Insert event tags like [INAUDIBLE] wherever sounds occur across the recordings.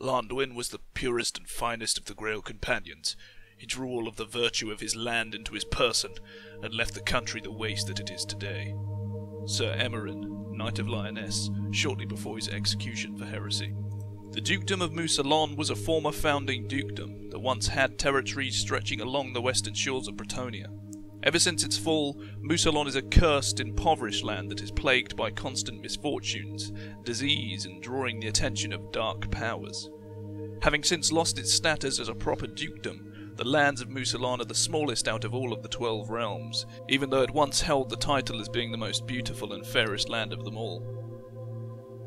Landuin was the purest and finest of the Grail companions. He drew all of the virtue of his land into his person, and left the country the waste that it is today. Sir Emerin, Knight of Lyonesse, shortly before his execution for heresy. The Dukedom of Mousillon was a former founding dukedom that once had territories stretching along the western shores of Bretonnia. Ever since its fall, Mousillon is a cursed, impoverished land that is plagued by constant misfortunes, disease, and drawing the attention of dark powers. Having since lost its status as a proper dukedom, the lands of Mousillon are the smallest out of all of the twelve realms, even though it once held the title as being the most beautiful and fairest land of them all.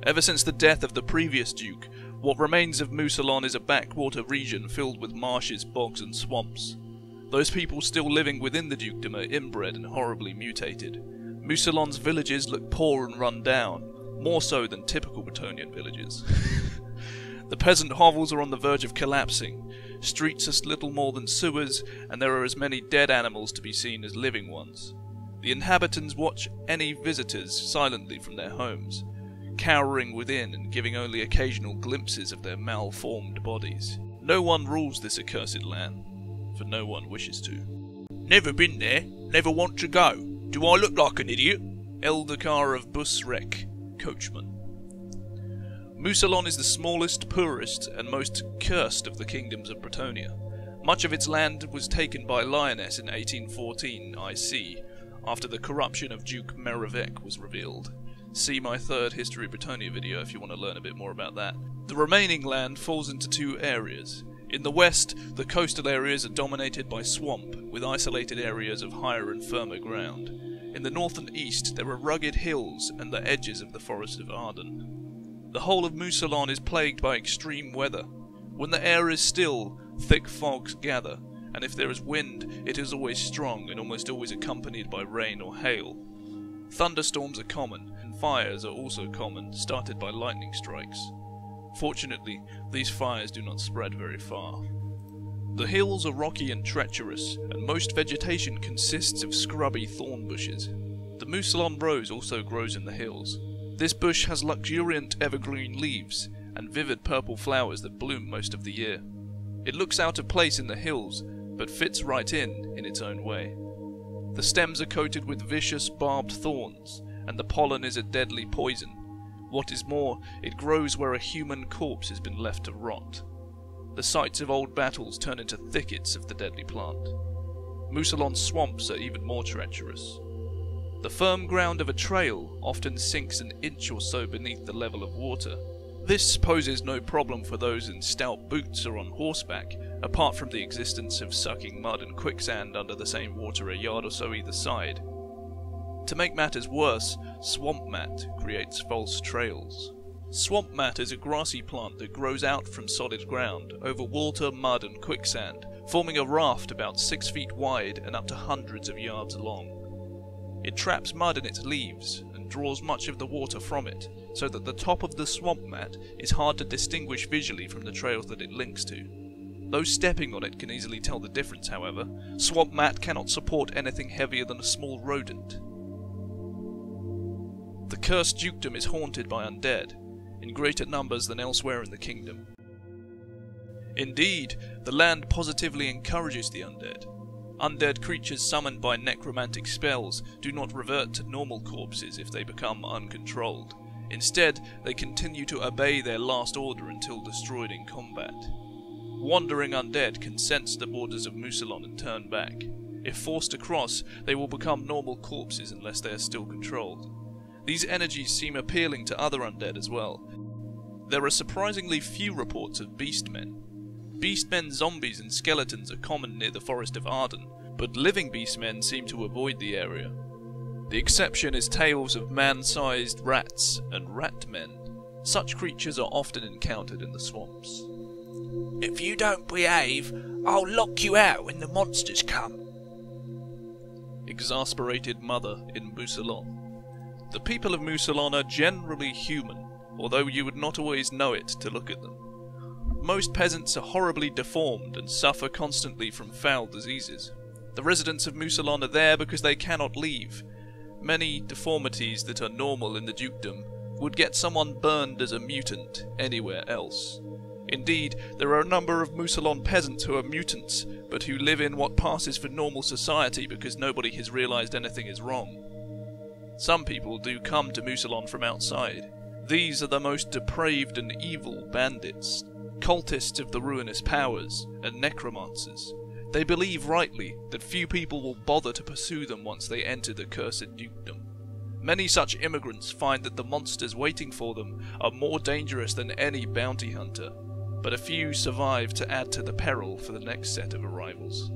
Ever since the death of the previous duke, what remains of Mousillon is a backwater region filled with marshes, bogs, and swamps. Those people still living within the dukedom are inbred and horribly mutated. Mousillon's villages look poor and run down, more so than typical Bretonnian villages. [LAUGHS] the peasant hovels are on the verge of collapsing. Streets are little more than sewers, and there are as many dead animals to be seen as living ones. The inhabitants watch any visitors silently from their homes, cowering within and giving only occasional glimpses of their malformed bodies. No one rules this accursed land for no one wishes to. Never been there, never want to go. Do I look like an idiot? Eldakar of Busrek, coachman. Mousillon is the smallest, poorest, and most cursed of the kingdoms of Bretonnia. Much of its land was taken by Lyonesse in 1814 IC, after the corruption of Duke Merovec was revealed. See my third History of Bretonnia video if you want to learn a bit more about that. The remaining land falls into two areas. In the west, the coastal areas are dominated by swamp, with isolated areas of higher and firmer ground. In the north and east, there are rugged hills and the edges of the Forest of Arden. The whole of Mousillon is plagued by extreme weather. When the air is still, thick fogs gather, and if there is wind, it is always strong and almost always accompanied by rain or hail. Thunderstorms are common, and fires are also common, started by lightning strikes. Fortunately, these fires do not spread very far. The hills are rocky and treacherous, and most vegetation consists of scrubby thorn bushes. The Mousillon rose also grows in the hills. This bush has luxuriant evergreen leaves and vivid purple flowers that bloom most of the year. It looks out of place in the hills, but fits right in in its own way. The stems are coated with vicious barbed thorns, and the pollen is a deadly poison what is more, it grows where a human corpse has been left to rot. The sites of old battles turn into thickets of the deadly plant. Mousillon's swamps are even more treacherous. The firm ground of a trail often sinks an inch or so beneath the level of water. This poses no problem for those in stout boots or on horseback, apart from the existence of sucking mud and quicksand under the same water a yard or so either side. To make matters worse, swamp mat creates false trails. Swamp mat is a grassy plant that grows out from solid ground, over water, mud, and quicksand, forming a raft about six feet wide and up to hundreds of yards long. It traps mud in its leaves and draws much of the water from it, so that the top of the swamp mat is hard to distinguish visually from the trails that it links to. Those stepping on it can easily tell the difference, however. Swamp mat cannot support anything heavier than a small rodent, cursed dukedom is haunted by undead, in greater numbers than elsewhere in the kingdom. Indeed, the land positively encourages the undead. Undead creatures summoned by necromantic spells do not revert to normal corpses if they become uncontrolled. Instead, they continue to obey their last order until destroyed in combat. Wandering undead can sense the borders of Mousillon and turn back. If forced across, they will become normal corpses unless they are still controlled. These energies seem appealing to other undead as well. There are surprisingly few reports of beastmen. Beastmen, zombies, and skeletons are common near the Forest of Arden, but living beastmen seem to avoid the area. The exception is tales of man-sized rats and ratmen. Such creatures are often encountered in the swamps. If you don't behave, I'll lock you out when the monsters come. Exasperated mother in Mousillon. The people of Mousillon are generally human, although you would not always know it to look at them. Most peasants are horribly deformed and suffer constantly from foul diseases. The residents of Mousillon are there because they cannot leave. Many deformities that are normal in the dukedom would get someone burned as a mutant anywhere else. Indeed, there are a number of Mousillon peasants who are mutants, but who live in what passes for normal society because nobody has realized anything is wrong. Some people do come to Mousillon from outside. These are the most depraved and evil bandits, cultists of the ruinous powers, and necromancers. They believe rightly that few people will bother to pursue them once they enter the cursed dukedom. Many such immigrants find that the monsters waiting for them are more dangerous than any bounty hunter, but a few survive to add to the peril for the next set of arrivals.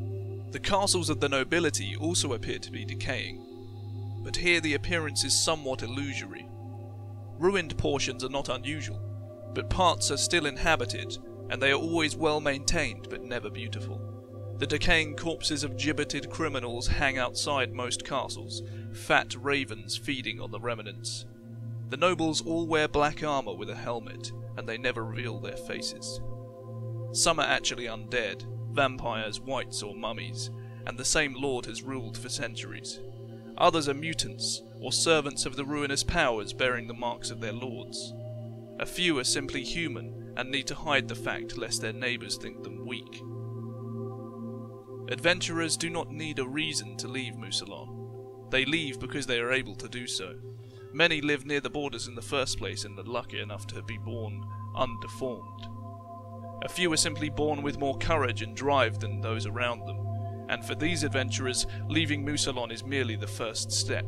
The castles of the nobility also appear to be decaying, but here the appearance is somewhat illusory. Ruined portions are not unusual, but parts are still inhabited, and they are always well maintained but never beautiful. The decaying corpses of gibbeted criminals hang outside most castles, fat ravens feeding on the remnants. The nobles all wear black armor with a helmet, and they never reveal their faces. Some are actually undead, vampires, wights, or mummies, and the same lord has ruled for centuries. Others are mutants, or servants of the ruinous powers bearing the marks of their lords. A few are simply human and need to hide the fact lest their neighbours think them weak. Adventurers do not need a reason to leave Mousillon. They leave because they are able to do so. Many live near the borders in the first place and are lucky enough to be born undeformed. A few are simply born with more courage and drive than those around them, and for these adventurers, leaving Mousillon is merely the first step.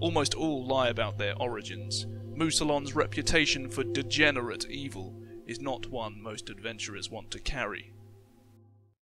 Almost all lie about their origins. Mousillon's reputation for degenerate evil is not one most adventurers want to carry.